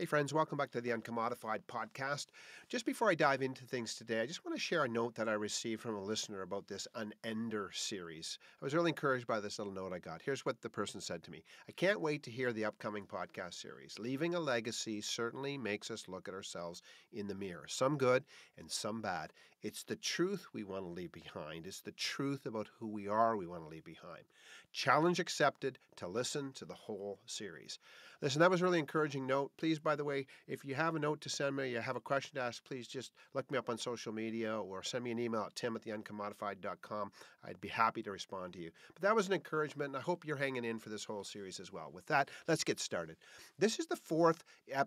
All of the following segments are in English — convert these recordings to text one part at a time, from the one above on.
Hey, friends, welcome back to the Uncommodified podcast. Just before I dive into things today, I just want to share a note that I received from a listener about this Unender series. I was really encouraged by this little note I got. Here's what the person said to me I can't wait to hear the upcoming podcast series. Leaving a legacy certainly makes us look at ourselves in the mirror, some good and some bad. It's the truth we want to leave behind, it's the truth about who we are we want to leave behind. Challenge accepted to listen to the whole series. Listen, that was really encouraging note. Please, by the way, if you have a note to send me, you have a question to ask, please just look me up on social media or send me an email at tim at. I'd be happy to respond to you. But that was an encouragement, and I hope you're hanging in for this whole series as well. With that, let's get started. This is the fourth. Uh,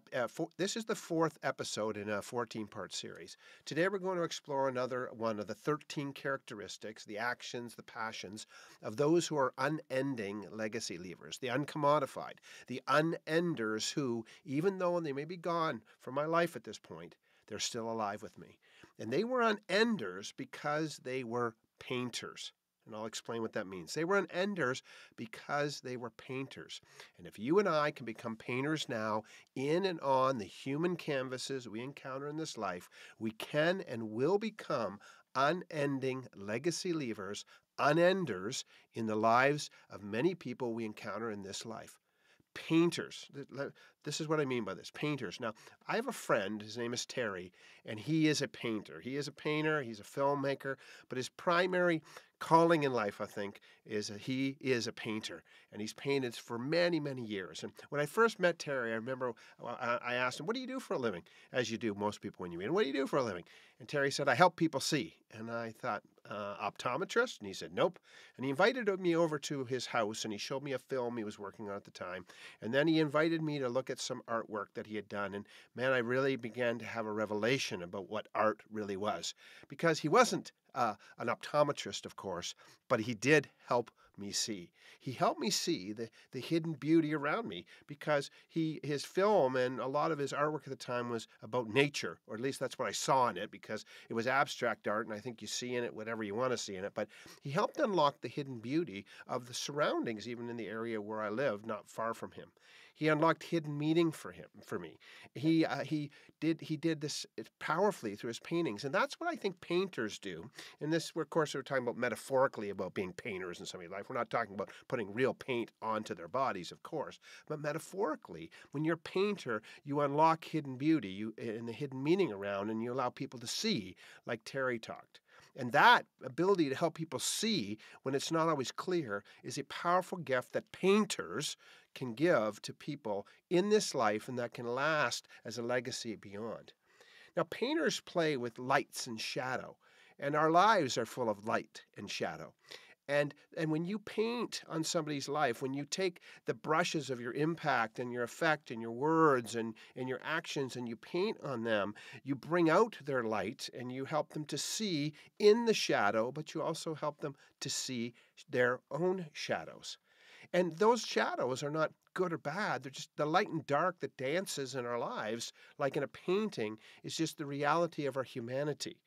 this is the fourth episode in a 14-part series. Today, we're going to explore another one of the 13 characteristics, the actions, the passions of those who are unending legacy leavers, the uncommodified, the unenders who, even though they may be gone from my life at this point, they're still alive with me. And they were unenders because they were painters. And I'll explain what that means. They were unenders because they were painters. And if you and I can become painters now in and on the human canvases we encounter in this life, we can and will become unending legacy leavers, unenders in the lives of many people we encounter in this life painters. This is what I mean by this painters. Now, I have a friend, his name is Terry, and he is a painter. He is a painter, he's a filmmaker, but his primary calling in life, I think, is he is a painter, and he's painted for many, many years. And when I first met Terry, I remember uh, I asked him, "What do you do for a living?" As you do, most people when you meet "What do you do for a living?" And Terry said, "I help people see." And I thought, uh, "Optometrist?" And he said, "Nope." And he invited me over to his house, and he showed me a film he was working on at the time. And then he invited me to look at some artwork that he had done. And man, I really began to have a revelation about what art really was, because he wasn't uh, an optometrist, of course, but he did help me see. He helped me see the, the hidden beauty around me because he his film and a lot of his artwork at the time was about nature, or at least that's what I saw in it because it was abstract art, and I think you see in it whatever you want to see in it. But he helped unlock the hidden beauty of the surroundings, even in the area where I live, not far from him. He unlocked hidden meaning for him, for me. He uh, he did he did this powerfully through his paintings, and that's what I think painters do. And this, we're of course, we're talking about metaphorically about being painters in somebody's life. We're not talking about putting real paint onto their bodies, of course, but metaphorically, when you're a painter, you unlock hidden beauty, you and the hidden meaning around, and you allow people to see, like Terry talked. And that ability to help people see when it's not always clear is a powerful gift that painters can give to people in this life and that can last as a legacy beyond. Now, painters play with lights and shadow, and our lives are full of light and shadow. And, and when you paint on somebody's life, when you take the brushes of your impact and your effect and your words and, and your actions and you paint on them, you bring out their light and you help them to see in the shadow, but you also help them to see their own shadows. And those shadows are not good or bad. They're just the light and dark that dances in our lives, like in a painting, is just the reality of our humanity.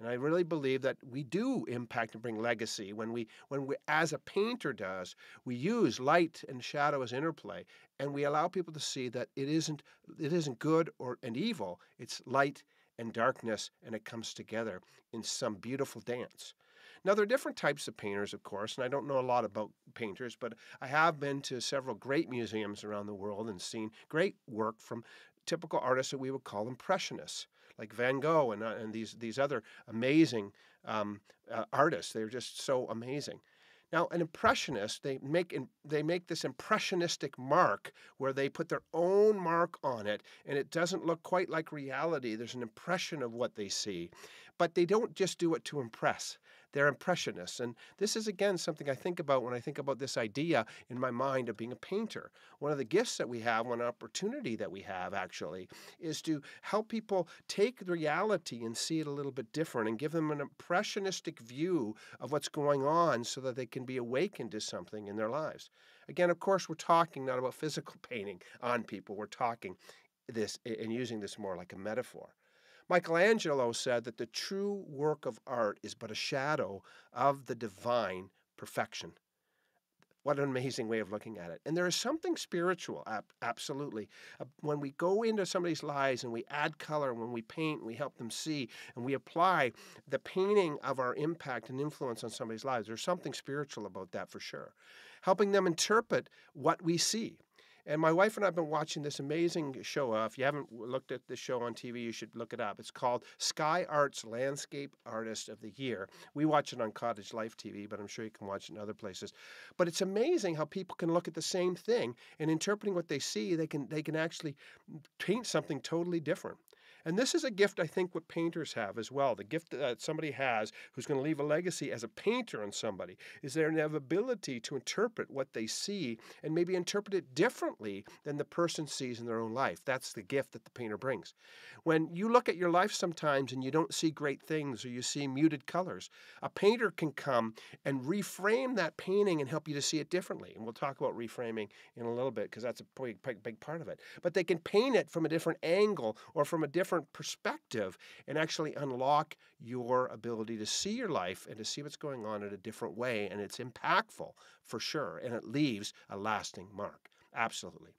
And I really believe that we do impact and bring legacy when we, when we, as a painter does, we use light and shadow as interplay, and we allow people to see that it isn't, it isn't good or and evil. It's light and darkness, and it comes together in some beautiful dance. Now, there are different types of painters, of course, and I don't know a lot about painters, but I have been to several great museums around the world and seen great work from typical artists that we would call impressionists, like Van Gogh and, uh, and these, these other amazing um, uh, artists. They're just so amazing. Now, an impressionist, they make they make this impressionistic mark where they put their own mark on it, and it doesn't look quite like reality. There's an impression of what they see, but they don't just do it to impress. They're impressionists. And this is, again, something I think about when I think about this idea in my mind of being a painter. One of the gifts that we have, one opportunity that we have actually, is to help people take the reality and see it a little bit different and give them an impressionistic view of what's going on so that they can be awakened to something in their lives. Again, of course, we're talking not about physical painting on people, we're talking this and using this more like a metaphor. Michelangelo said that the true work of art is but a shadow of the divine perfection. What an amazing way of looking at it. And there is something spiritual, absolutely. Uh, when we go into somebody's lives and we add color, when we paint, we help them see, and we apply the painting of our impact and influence on somebody's lives, there's something spiritual about that for sure. Helping them interpret what we see. And my wife and I have been watching this amazing show. Uh, if you haven't looked at this show on TV, you should look it up. It's called Sky Arts Landscape Artist of the Year. We watch it on Cottage Life TV, but I'm sure you can watch it in other places. But it's amazing how people can look at the same thing and interpreting what they see, they can they can actually paint something totally different. And this is a gift I think what painters have as well. The gift that somebody has who's going to leave a legacy as a painter on somebody is their ability to interpret what they see and maybe interpret it differently than the person sees in their own life. That's the gift that the painter brings. When you look at your life sometimes and you don't see great things or you see muted colors, a painter can come and reframe that painting and help you to see it differently. And we'll talk about reframing in a little bit because that's a big, big, big part of it. But they can paint it from a different angle or from a different different perspective and actually unlock your ability to see your life and to see what's going on in a different way. And it's impactful for sure, and it leaves a lasting mark. Absolutely.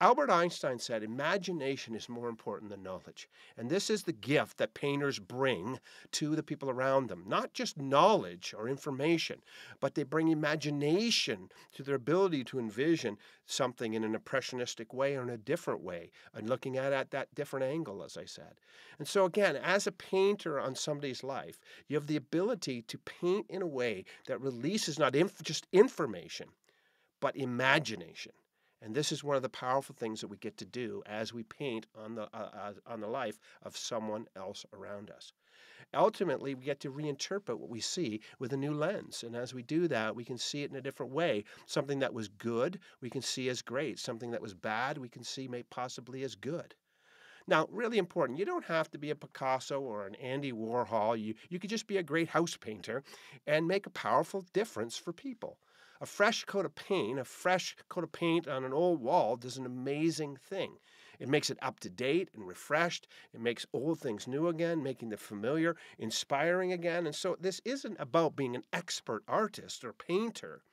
Albert Einstein said, Imagination is more important than knowledge. And this is the gift that painters bring to the people around them. Not just knowledge or information, but they bring imagination to their ability to envision something in an impressionistic way or in a different way, and looking at it at that different angle, as I said. And so, again, as a painter on somebody's life, you have the ability to paint in a way that releases not inf- just information, but imagination. And this is one of the powerful things that we get to do as we paint on the, uh, uh, on the life of someone else around us. Ultimately, we get to reinterpret what we see with a new lens. And as we do that, we can see it in a different way. Something that was good, we can see as great. Something that was bad, we can see may possibly as good. Now, really important, you don't have to be a Picasso or an Andy Warhol. You, you could just be a great house painter and make a powerful difference for people. A fresh coat of paint, a fresh coat of paint on an old wall does an amazing thing. It makes it up to date and refreshed. It makes old things new again, making the familiar inspiring again. And so this isn't about being an expert artist or painter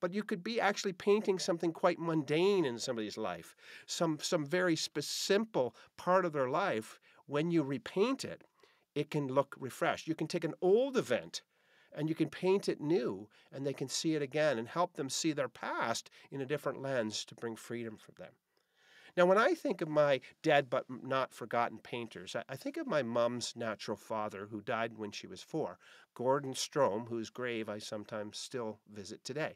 but you could be actually painting something quite mundane in somebody's life, some some very simple part of their life. When you repaint it, it can look refreshed. You can take an old event and you can paint it new and they can see it again and help them see their past in a different lens to bring freedom for them. Now, when I think of my dead but not forgotten painters, I think of my mom's natural father who died when she was four, Gordon Strom, whose grave I sometimes still visit today.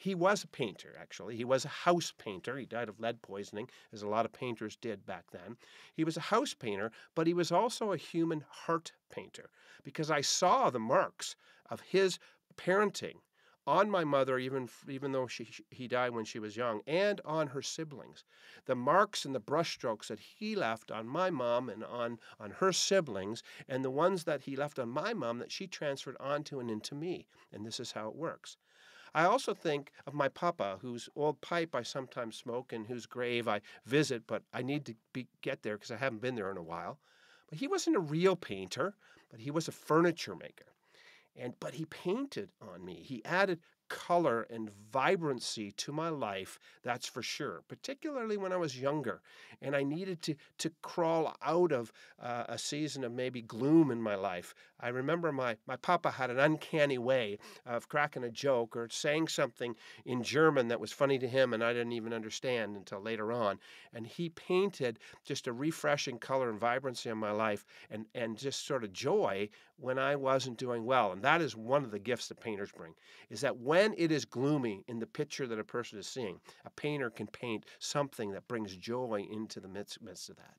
He was a painter, actually. He was a house painter. He died of lead poisoning, as a lot of painters did back then. He was a house painter, but he was also a human heart painter because I saw the marks of his parenting on my mother, even even though she he died when she was young, and on her siblings. The marks and the brushstrokes that he left on my mom and on on her siblings, and the ones that he left on my mom that she transferred onto and into me. And this is how it works. I also think of my papa, whose old pipe I sometimes smoke and whose grave I visit, but I need to be, get there because I haven't been there in a while. But he wasn't a real painter, but he was a furniture maker. And but he painted on me. He added color and vibrancy to my life, that's for sure, particularly when I was younger and I needed to, to crawl out of uh, a season of maybe gloom in my life. I remember my, my papa had an uncanny way of cracking a joke or saying something in German that was funny to him and I didn't even understand until later on. And he painted just a refreshing color and vibrancy in my life and, and just sort of joy when I wasn't doing well. And that is one of the gifts that painters bring, is that when it is gloomy in the picture that a person is seeing, a painter can paint something that brings joy into the midst, midst of that.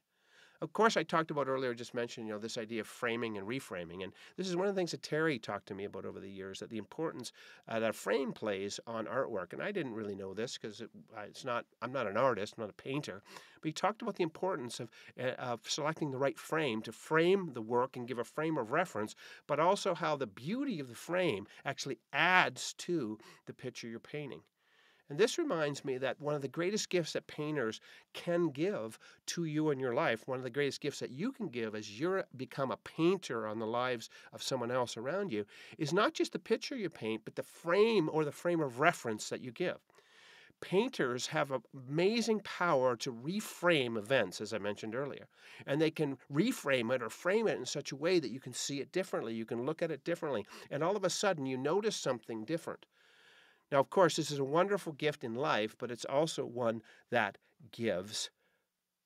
Of course, I talked about earlier, just mentioned, you know, this idea of framing and reframing. And this is one of the things that Terry talked to me about over the years, that the importance uh, that a frame plays on artwork. And I didn't really know this because it, it's not, I'm not an artist, I'm not a painter. But he talked about the importance of, uh, of selecting the right frame to frame the work and give a frame of reference, but also how the beauty of the frame actually adds to the picture you're painting. And this reminds me that one of the greatest gifts that painters can give to you in your life, one of the greatest gifts that you can give as you uh, become a painter on the lives of someone else around you, is not just the picture you paint, but the frame or the frame of reference that you give. Painters have amazing power to reframe events, as I mentioned earlier. And they can reframe it or frame it in such a way that you can see it differently, you can look at it differently, and all of a sudden you notice something different. Now, of course, this is a wonderful gift in life, but it's also one that gives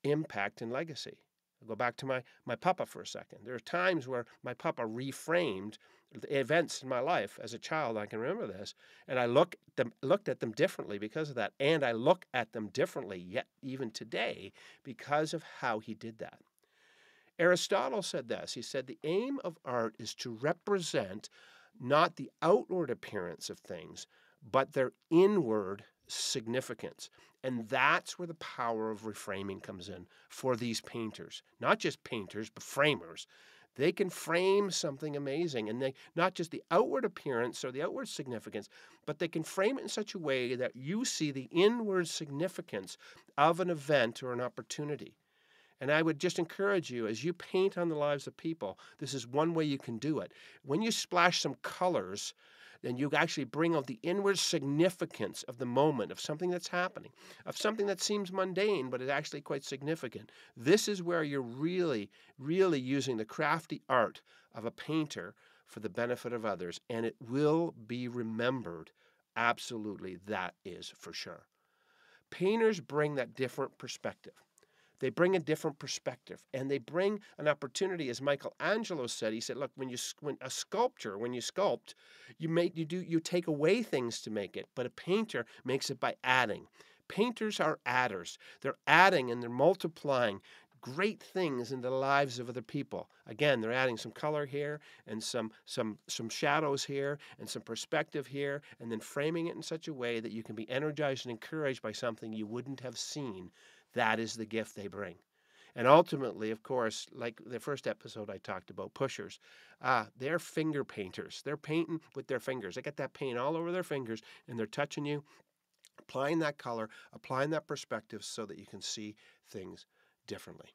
impact and legacy. I'll go back to my, my papa for a second. There are times where my papa reframed events in my life as a child. I can remember this, and I look them, looked at them differently because of that, and I look at them differently yet even today because of how he did that. Aristotle said this. He said the aim of art is to represent not the outward appearance of things, but their inward significance. And that's where the power of reframing comes in for these painters. Not just painters, but framers. They can frame something amazing and they not just the outward appearance or the outward significance, but they can frame it in such a way that you see the inward significance of an event or an opportunity. And I would just encourage you as you paint on the lives of people, this is one way you can do it. When you splash some colors, then you actually bring out the inward significance of the moment, of something that's happening, of something that seems mundane, but is actually quite significant. This is where you're really, really using the crafty art of a painter for the benefit of others, and it will be remembered. Absolutely, that is for sure. Painters bring that different perspective. They bring a different perspective and they bring an opportunity, as Michelangelo said. He said, "Look, when you when a sculptor, when you sculpt, you make you do you take away things to make it, but a painter makes it by adding. Painters are adders. They're adding and they're multiplying great things into the lives of other people. Again, they're adding some color here and some some some shadows here and some perspective here and then framing it in such a way that you can be energized and encouraged by something you wouldn't have seen that is the gift they bring. And ultimately, of course, like the first episode I talked about, pushers, uh, they're finger painters. They're painting with their fingers. They got that paint all over their fingers and they're touching you, applying that color, applying that perspective so that you can see things differently.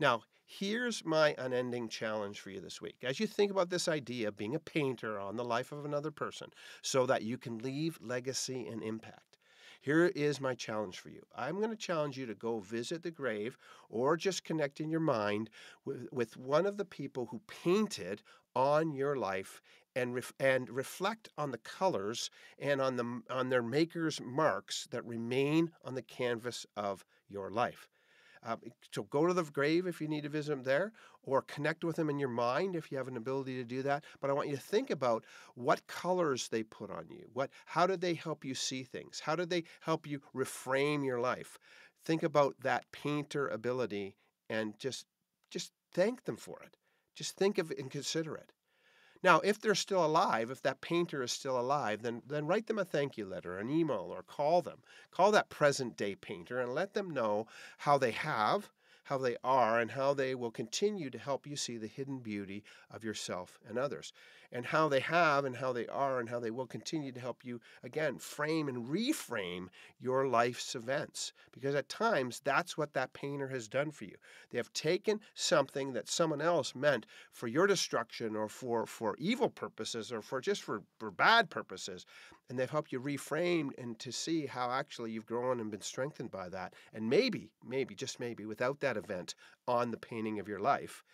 Now, here's my unending challenge for you this week. As you think about this idea of being a painter on the life of another person so that you can leave legacy and impact, here is my challenge for you. I'm going to challenge you to go visit the grave or just connect in your mind with, with one of the people who painted on your life and ref, and reflect on the colors and on the on their maker's marks that remain on the canvas of your life. Um, so go to the grave if you need to visit them there, or connect with them in your mind if you have an ability to do that. But I want you to think about what colors they put on you. What, how did they help you see things? How did they help you reframe your life? Think about that painter ability and just just thank them for it. Just think of it and consider it. Now, if they're still alive, if that painter is still alive, then, then write them a thank you letter, an email, or call them. Call that present day painter and let them know how they have, how they are, and how they will continue to help you see the hidden beauty of yourself and others and how they have and how they are and how they will continue to help you, again, frame and reframe your life's events. Because at times, that's what that painter has done for you. They have taken something that someone else meant for your destruction or for, for evil purposes or for just for, for bad purposes, and they've helped you reframe and to see how actually you've grown and been strengthened by that. And maybe, maybe, just maybe, without that event on the painting of your life,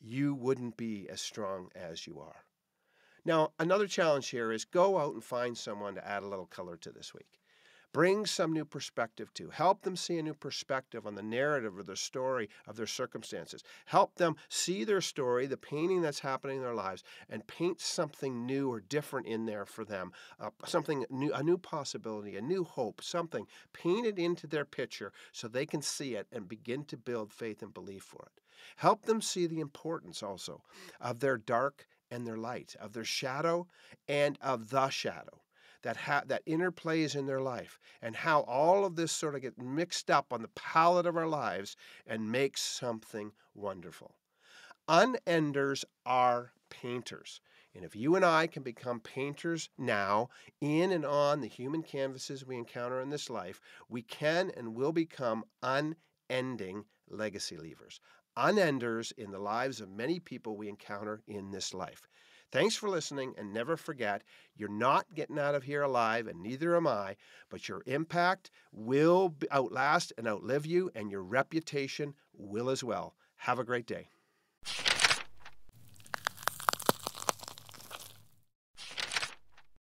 you wouldn't be as strong as you are. Now, another challenge here is go out and find someone to add a little color to this week. Bring some new perspective to. Help them see a new perspective on the narrative or the story of their circumstances. Help them see their story, the painting that's happening in their lives, and paint something new or different in there for them. Uh, something new, a new possibility, a new hope, something. Paint it into their picture so they can see it and begin to build faith and belief for it. Help them see the importance also of their dark and their light, of their shadow and of the shadow that ha- that interplays in their life, and how all of this sort of gets mixed up on the palette of our lives and makes something wonderful. Unenders are painters. And if you and I can become painters now in and on the human canvases we encounter in this life, we can and will become unending legacy leavers, unenders in the lives of many people we encounter in this life. Thanks for listening, and never forget you're not getting out of here alive, and neither am I, but your impact will outlast and outlive you, and your reputation will as well. Have a great day.